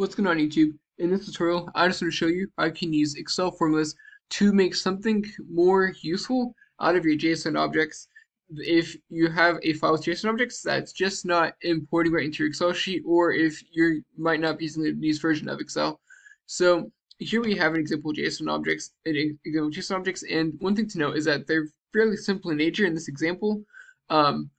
What's going on YouTube? In this tutorial, I just want to show you how you can use Excel formulas to make something more useful out of your JSON objects. If you have a file with JSON objects that's just not importing right into your Excel sheet, or if you might not be using the newest version of Excel. So here we have an example JSON objects, an example JSON objects, and one thing to note is that they're fairly simple in nature in this example. Um,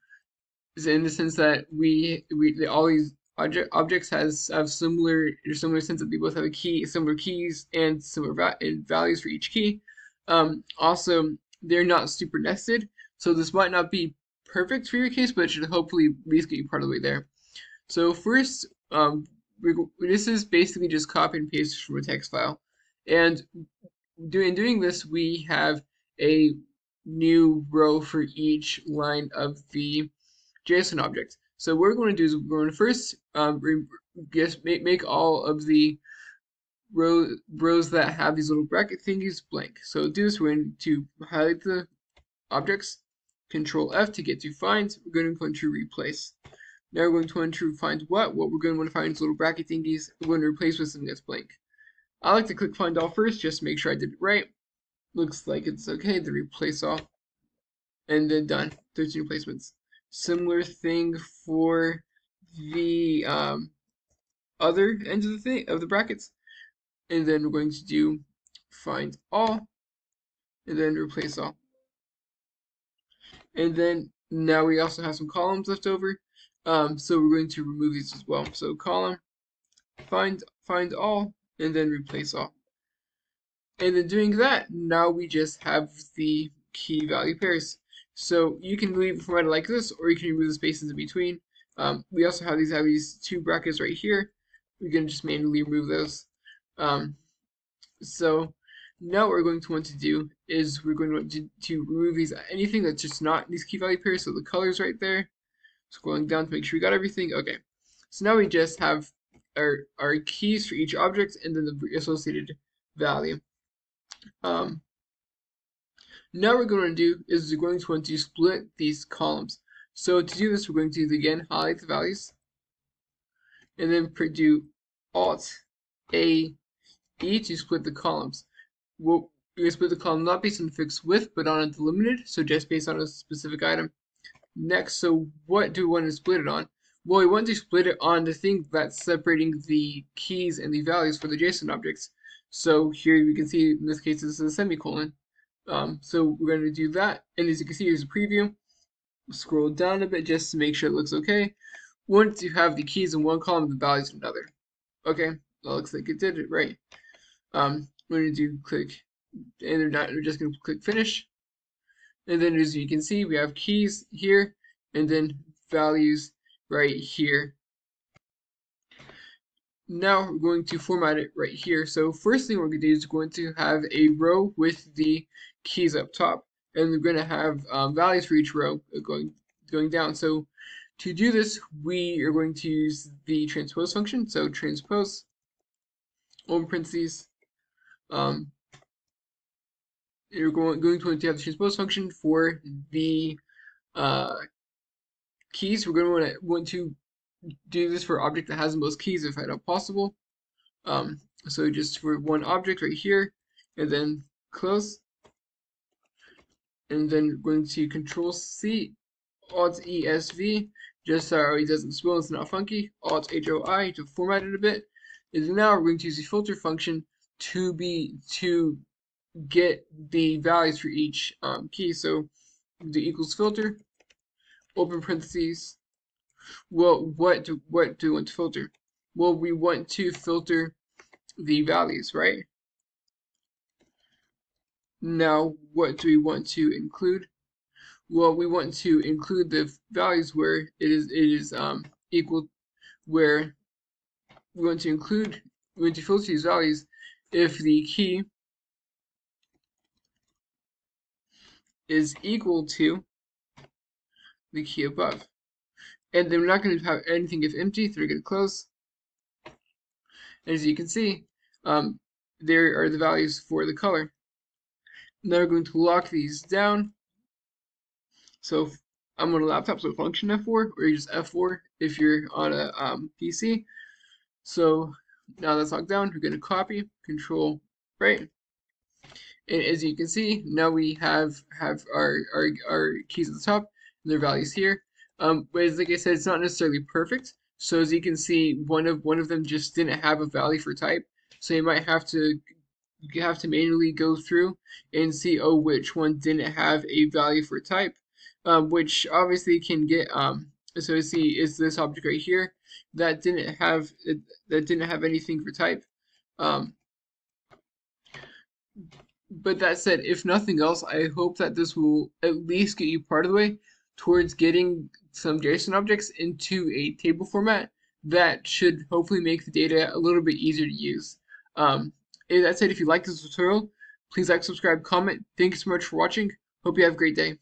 in the sense that we we all these object, objects has have similar similar sense that they both have a key, similar keys and similar va values for each key. Um, also, they're not super nested, so this might not be perfect for your case, but it should hopefully at least get you part of the way there. So first, um, this is basically just copy and paste from a text file, and doing doing this, we have a new row for each line of the JSON object. So what we're going to do is we're going to first um, just make, make all of the row, rows that have these little bracket thingies blank. So to do this, we're going to highlight the objects, Control F to get to find. We're going to want to replace. Now we're going to want to find what? What we're going to want to find is little bracket thingies. We're going to replace with something that's blank. I like to click find all first just to make sure I did it right. Looks like it's okay. Then replace all. And then done. 13 replacements. Similar thing for the um, other end of the thing of the brackets. And then we're going to do find all and then replace all. And then now we also have some columns left over. Um, so we're going to remove these as well. So column, find find all, and then replace all. And then doing that, now we just have the key value pairs. So you can leave it formatted like this, or you can remove the spaces in between. Um, we also have these have these two brackets right here. We can just manually remove those. Um, so now what we're going to want to do is we're going to want to, to remove these anything that's just not these key value pairs. So the colors right there. Scrolling down to make sure we got everything. Okay. So now we just have our our keys for each object and then the associated value. Um, now we're going to do is we're going to want to split these columns. So to do this, we're going to again highlight the values and then do Alt A E to split the columns. We'll, we're going to split the column not based on fixed width, but on a delimited, so just based on a specific item. Next, so what do we want to split it on? Well, we want to split it on the thing that's separating the keys and the values for the JSON objects. So here you can see, in this case, this is a semicolon. Um, so we're going to do that. And as you can see, here's a preview. Scroll down a bit just to make sure it looks okay. Once you have the keys in one column, the values in another. Okay, that looks like it did it right. Um, we're going to do click, and they're not, we're just going to click finish. And then as you can see, we have keys here, and then values right here. Now we're going to format it right here. So first thing we're going to do is we're going to have a row with the keys up top, and we're going to have um, values for each row going going down. So to do this, we are going to use the transpose function. So transpose, open parentheses. Um, you're going, going to have the transpose function for the uh, keys. We're going to want to want to do this for object that has the most keys if at all possible. Um, so just for one object right here, and then close and then going to Control C, Alt ESV, just so it doesn't spill, it's not funky. Alt HOI to format it a bit. And now we're going to use the filter function to be to get the values for each um, key. So the equals filter, open parentheses. Well, what do what do we want to filter? Well, we want to filter the values, right? Now, what do we want to include? Well, we want to include the values where it is it is um, equal, where we want to include we want to filter these values if the key is equal to the key above. And then we're not going to have anything if empty, so we're going to close. As you can see, um, there are the values for the color. Now we're going to lock these down. So I'm on a laptop, so function F4, or just F4 if you're on a um, PC. So now that's locked down, we're going to copy, control, right? And as you can see, now we have have our, our, our keys at the top and their values here. Um, but as like I said, it's not necessarily perfect. So as you can see, one of one of them just didn't have a value for type. So you might have to you have to manually go through and see oh which one didn't have a value for type, um, which obviously can get um. So see is this object right here that didn't have that didn't have anything for type. Um, but that said, if nothing else, I hope that this will at least get you part of the way towards getting some JSON objects into a table format that should hopefully make the data a little bit easier to use. Um, that said, if you like this tutorial, please like, subscribe, comment. Thank you so much for watching. Hope you have a great day.